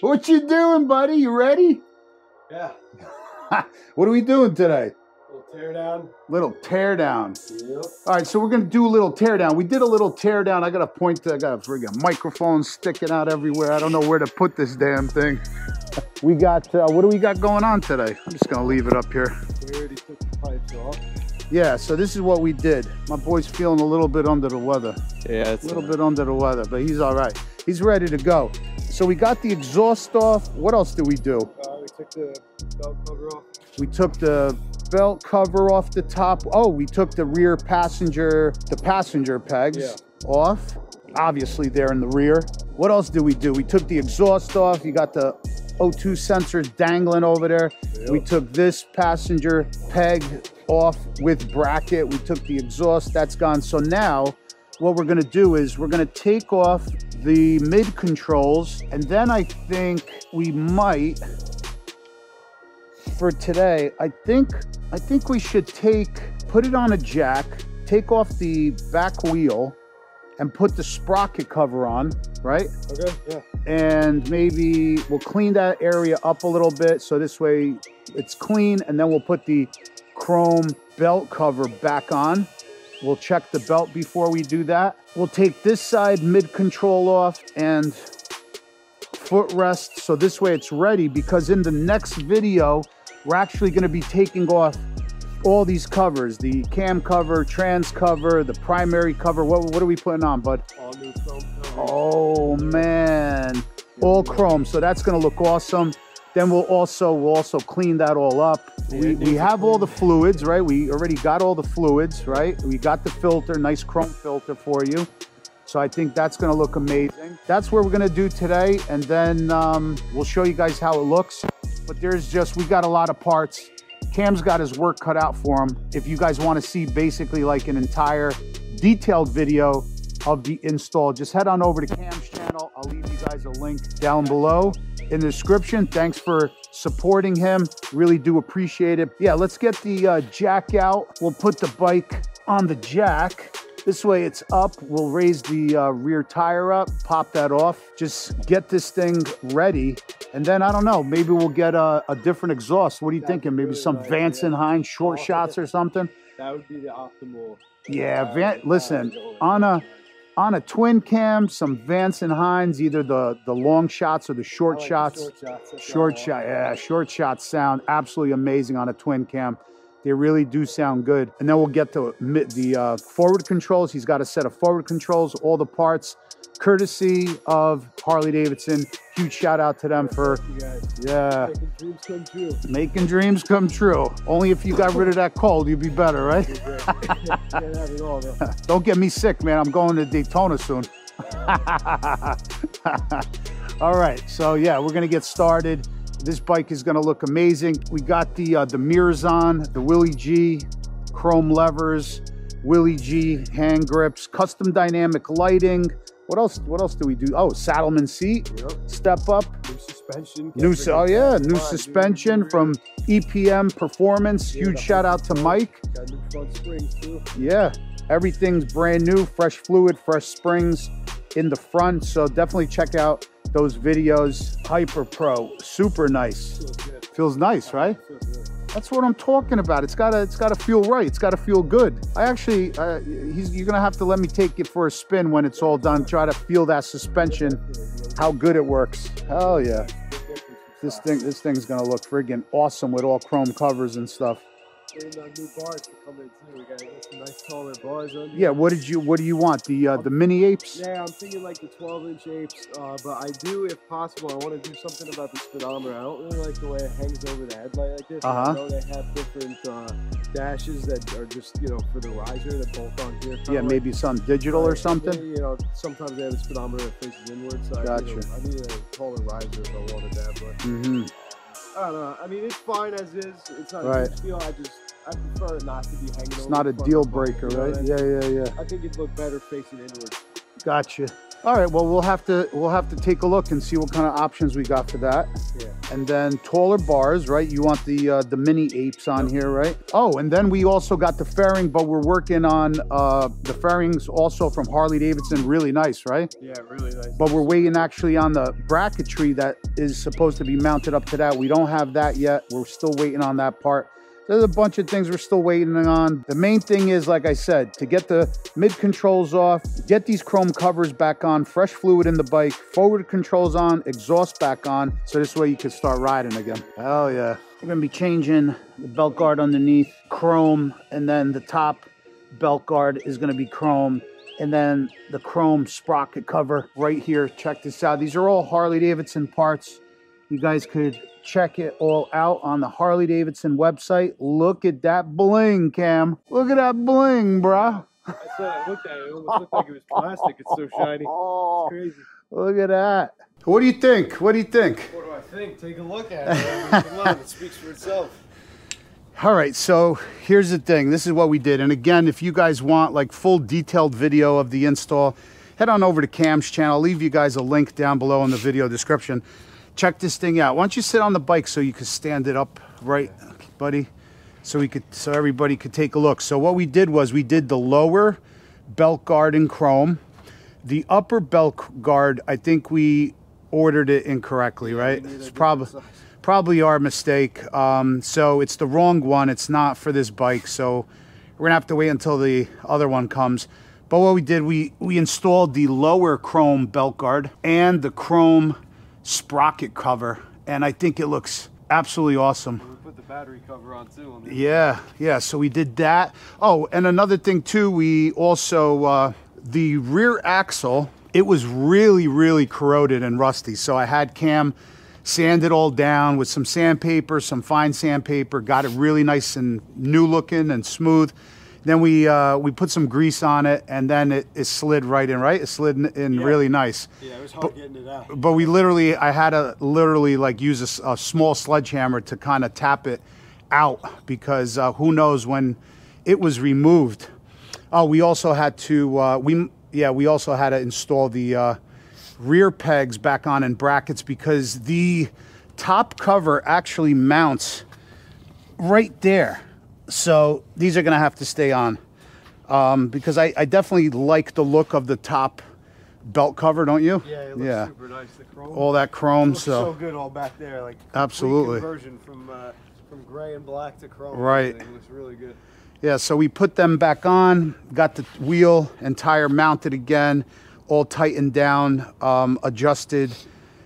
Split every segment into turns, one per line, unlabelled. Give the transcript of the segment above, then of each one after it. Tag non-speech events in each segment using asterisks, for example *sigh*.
what you doing, buddy? You ready?
Yeah. *laughs*
what are we doing today?
Little tear down.
Little tear down.
Yep.
All right, so we're gonna do a little tear down. We did a little tear down. I got a point. To, I got a friggin' microphone sticking out everywhere. I don't know where to put this damn thing. *laughs* We got. Uh, what do we got going on today? I'm just gonna leave it up here.
We already took the pipes off.
Yeah. So this is what we did. My boy's feeling a little bit under the weather.
Yeah,
A little bit under the weather, but he's all right. He's ready to go. So we got the exhaust off. What else did we do?
Uh, we took the belt cover off.
We took the belt cover off the top. Oh, we took the rear passenger, the passenger pegs
Yeah.
off. Obviously, they're in the rear. What else did we do? We took the exhaust off. You got the O2 sensors dangling over there. We took this passenger peg off with bracket. We took the exhaust. That's gone. So now, what we're gonna do is we're gonna take off the mid controls, and then I think we might for today, I think I think we should take put it on a jack, take off the back wheel, and put the sprocket cover on, right?
Okay. Yeah.
And maybe we'll clean that area up a little bit so this way it's clean, and then we'll put the chrome belt cover back on. We'll check the belt before we do that. We'll take this side mid control off and footrest so this way it's ready because in the next video we're actually going to be taking off all these covers the cam cover trans cover the primary cover. What, what are we putting on bud?
All new chrome
oh man. All chrome so that's going to look awesome. Then we'll also we'll also clean that all up we, we have all the fluids right we already got all the fluids right we got the filter nice chrome filter for you so I think that's gonna look amazing. That's what we're gonna do today, and then um, we'll show you guys how it looks. But there's just, we got a lot of parts. Cam's got his work cut out for him. If you guys wanna see basically like an entire detailed video of the install, just head on over to Cam's channel. I'll leave you guys a link down below in the description. Thanks for supporting him. Really do appreciate it. Yeah, let's get the uh, jack out. We'll put the bike on the jack. This way it's up. We'll raise the uh, rear tire up, pop that off. Just get this thing ready. And then I don't know, maybe we'll get a, a different exhaust. What are you
That'd
thinking? Maybe
really
some
nice,
Vance and
yeah.
Hines short shots or something?
That would be the optimal.
Yeah,
uh,
Van,
uh,
listen, on a on a twin cam, some Vance and Hines, either the the long shots or the short
like the
shots.
Short shots.
Short shot, yeah, short shots sound absolutely amazing on a twin cam. They really do sound good. And then we'll get to the uh, forward controls. He's got a set of forward controls, all the parts, courtesy of Harley Davidson. Huge shout out to them for,
Thank you guys.
yeah,
Making dreams come true.
making dreams come true. Only if you got rid of that cold, you'd be better, right?
You're great. *laughs* Can't have it all, though. *laughs*
Don't get me sick, man. I'm going to Daytona soon. All right, *laughs* so yeah, we're gonna get started. This bike is gonna look amazing. We got the uh, the mirrors on, the Willie G chrome levers, Willie G hand grips, custom dynamic lighting. What else? What else do we do? Oh, Saddlemen seat,
Yep.
step up,
New suspension.
new. Oh yeah, new
Come on, dude.
suspension from EPM Performance.
Yeah,
Huge shout out to Mike.
Got new front springs, too.
Yeah, everything's brand new, fresh fluid, fresh springs in the front. So definitely check out those videos. Hyper Pro, super nice.
Feels.
Feels nice, right?
Feels.
That's what I'm talking about. It's gotta, it's gotta feel right. It's gotta feel good. I actually, uh, you're gonna have to let me take it for a spin when it's all done. Try to feel that suspension, how good it works. Hell yeah. This thing, this thing's gonna look friggin' awesome with all chrome covers and stuff.
On new bars to come in too. We gotta get some nice taller bars on.
Yeah. What did you, what do you want? The, uh, the mini apes?
Yeah, I'm thinking like the 12 inch apes, uh, but I do, if possible, I want to do something about the speedometer. I don't really like the way it hangs over the headlight like this.
Uh-huh.
I know they have different uh, dashes that are just, you know, for the riser that bolt on here.
Yeah,
like-
maybe some digital or something.
You know, sometimes they have a speedometer that faces inward, so I, need
Gotcha.
a, I need a taller riser if I wanted that. But
hmm
I don't know. I mean, it's fine as is. It's not
Right.
a huge deal. I just, I prefer it not to be hanging
It's not a deal
of the bike,
breaker, right?
I mean?
Yeah, yeah, yeah.
I think it'd look better facing inward.
Gotcha. All right, well we'll have to we'll have to take a look and see what kind of options we got for that.
Yeah.
And then taller bars, right? You want the uh, the mini apes on here, right? Oh, and then we also got the fairing, but we're working on uh, the fairings also from Harley Davidson, really nice, right?
Yeah, really nice.
But we're waiting actually on the bracketry that is supposed to be mounted up to that. We don't have that yet. We're still waiting on that part. There's a bunch of things we're still waiting on. The main thing is, like I said, to get the mid controls off, get these chrome covers back on, fresh fluid in the bike, forward controls on, exhaust back on, so this way you can start riding again. Hell yeah. We're gonna be changing the belt guard underneath, chrome, and then the top belt guard is gonna be chrome and then the chrome sprocket cover right here. Check this out. These are all Harley Davidson parts. You guys could check it all out on the Harley Davidson website. Look at that bling, Cam. Look at that bling, bruh.
I said I looked at it. It almost looked like it was plastic. It's so shiny. It's crazy.
look at that. What do you think? What do you think?
What do I think? Take a look at it. Come on, it speaks for itself. *laughs*
All right, so here's the thing. This is what we did. And again, if you guys want like full detailed video of the install, head on over to Cam's channel. I'll leave you guys a link down below in the video description. Check this thing out. Why don't you sit on the bike so you can stand it up right, buddy? So we could so everybody could take a look. So what we did was we did the lower belt guard in chrome. The upper belt guard, I think we ordered it incorrectly, right? It's probably probably our mistake. Um, so it's the wrong one. It's not for this bike. So we're gonna have to wait until the other one comes. But what we did, we we installed the lower chrome belt guard and the chrome sprocket cover, and I think it looks absolutely awesome.
We put the battery cover on too. On the
Yeah, yeah. So we did that. Oh, and another thing too, we also uh, the rear axle. It was really, really corroded and rusty. So I had Cam sand it all down with some sandpaper, some fine sandpaper. Got it really nice and new looking and smooth. Then we uh, we put some grease on it, and then it, it slid right in. Right, it slid in, in
Yeah.
really nice
Yeah, it was hard getting it out.
but we literally i had to literally like use a small sledgehammer to kind of tap it out because uh, who knows when it was removed oh we also had to uh, we yeah we also had to install the uh, rear pegs back on in brackets because the top cover actually mounts right there so these are going to have to stay on um, because I, I definitely like the look of the top belt cover don't you
Yeah, it looks
yeah
super nice. The chrome.
all that chrome
looks so
so
good all back there. Like
Absolutely.
conversion from uh, from gray and black to chrome.
Right.
It looks really good.
yeah so we put them back on got the wheel and tire mounted again all tightened down um, adjusted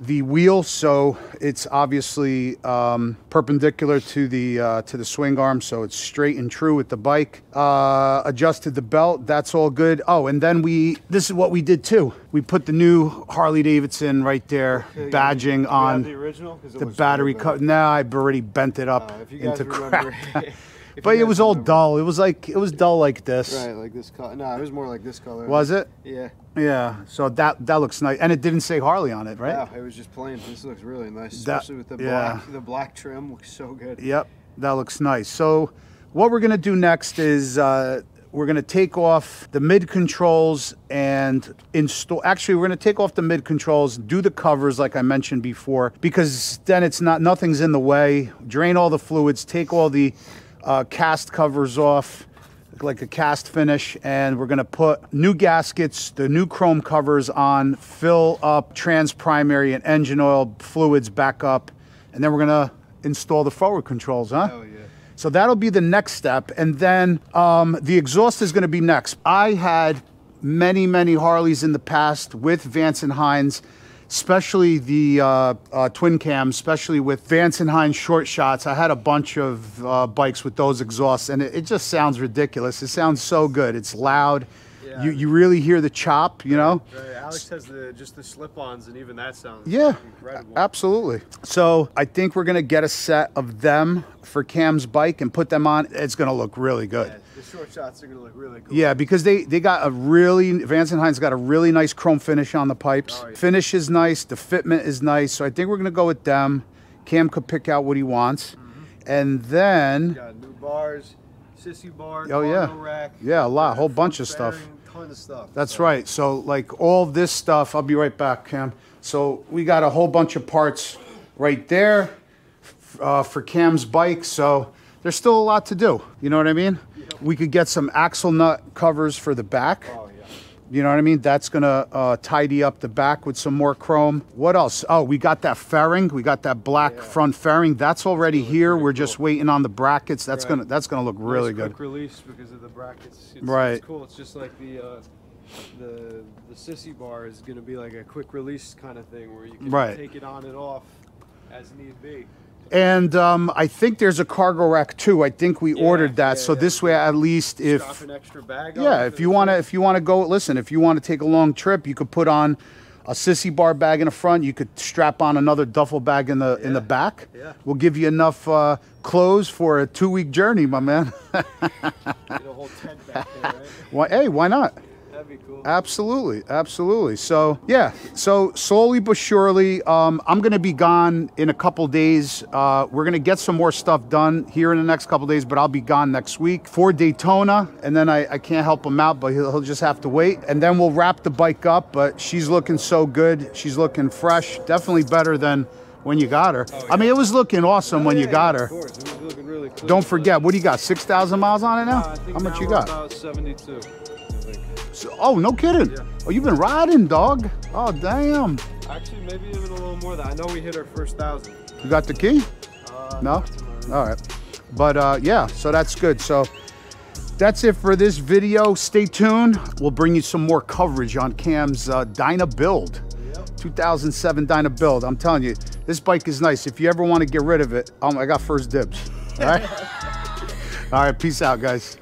the wheel so it's obviously um, perpendicular to the uh, to the swing arm so it's straight and true with the bike. Uh, adjusted the belt that's all good. Oh and then we this is what we did too. We put the new harley davidson right there
Okay,
badging
you have
on
the original?
The battery cut.
bad.
no i've already bent it up
Uh, you
into
remember,
crap *laughs* *laughs* But it was all
remember-
dull. It was like it was dull like this.
Right, like this color. No, it was more like this color.
Was it?
Yeah.
Yeah. So that that looks nice, and it didn't say Harley on it, right?
Yeah, it was just plain. This looks really nice,
That-
especially with the
yeah.
black. The black trim looks so good.
Yep. That looks nice. So what we're gonna do next is uh, we're gonna take off the mid controls and install. Actually, we're gonna take off the mid controls, do the covers like I mentioned before, because then it's not nothing's in the way. Drain all the fluids, take all the uh, cast covers off. like a cast finish and we're going to put new gaskets the new chrome covers on fill up trans primary and engine oil fluids back up and then we're going to install the forward controls huh
Oh yeah.
so that'll be the next step. And then um, the exhaust is going to be next. I had many, many Harleys in the past with Vance and Hines, especially the uh, uh, twin cams, especially with Vance and Hines short shots. I had a bunch of uh, bikes with those exhausts, and it, it just sounds ridiculous. It sounds so good. It's loud.
Yeah.
You, you really hear the chop, you know?
Right, Alex has the just the slip-ons, and even that sounds
Yeah,
incredible.
absolutely. So I think we're gonna get a set of them for Cam's bike and put them on. It's gonna look really good.
Yeah, the short shots are gonna look really cool.
Yeah, because they they got a really Vance and Hines got a really nice chrome finish on the pipes.
Oh, yeah.
Finish is nice, the fitment is nice. So I think we're gonna go with them. Cam could pick out what he wants,
Mm-hmm.
and then
Got new bars, sissy bar.
Oh, yeah.
rack.
Yeah, a lot, a whole bunch of stuff.
Ton of stuff.
That's
so-
right. So like all this stuff, I'll be right back, Cam. So we got a whole bunch of parts right there uh, for Cam's bike. So there's still a lot to do. You know what I mean? We could get some axle nut covers for the back.
Oh.
You know what I mean? That's gonna uh, tidy up the back with some more chrome. What else? Oh, we got that fairing. We got that black front fairing. That's already here. We're just waiting on the brackets. That's
Right.
gonna that's gonna look really
nice
good.
Quick release because of the brackets. It's,
Right.
It's cool. It's just like the uh, the the sissy bar is gonna be like a quick release kind of thing where you can
Right.
take it on and off as need be.
And um, I think there's a cargo rack too. I think we
Yeah,
ordered that.
yeah,
so
yeah.
this way, at least if
an extra bag.
yeah, if you want to, if you want to go, listen, if you want to take a long trip, you could put on a sissy bar bag in the front. You could strap on another duffel bag in the in the back.
yeah.
We'll give you enough uh, clothes for a two week journey, my man. *laughs*
get a whole tent back there, right?
why, hey, why not?
That'd be cool.
Absolutely, absolutely. So yeah, so slowly but surely, um, I'm gonna be gone in a couple days. Uh, we're gonna get some more stuff done here in the next couple days, but I'll be gone next week for Daytona, and then I, I can't help him out, but he'll, he'll just have to wait, and then we'll wrap the bike up. But she's looking so good. She's looking fresh. Definitely better than when you got her. I mean, it was looking awesome when
Oh,
you got
yeah,
her.
Of course, it was looking really.
Don't forget, what do you got? Six thousand miles on it now?
Uh,
How much
now
you got?
About 72. Think.
So- oh, no kidding.
Yeah.
Oh, you've been riding, dog. Oh, damn.
Actually, maybe even a little more than I know we hit our first thousand.
You got the key?
Uh,
No?
not to my room.
All right. But uh, yeah, so that's good. So that's it for this video. Stay tuned. We'll bring you some more coverage on Cam's uh, Dyna Build.
Yep.
2007 Dyna Build. I'm telling you, this bike is nice. If you ever want to get rid of it, um, I got first dibs. All right? *laughs* All right, peace out, guys.